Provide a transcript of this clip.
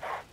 this.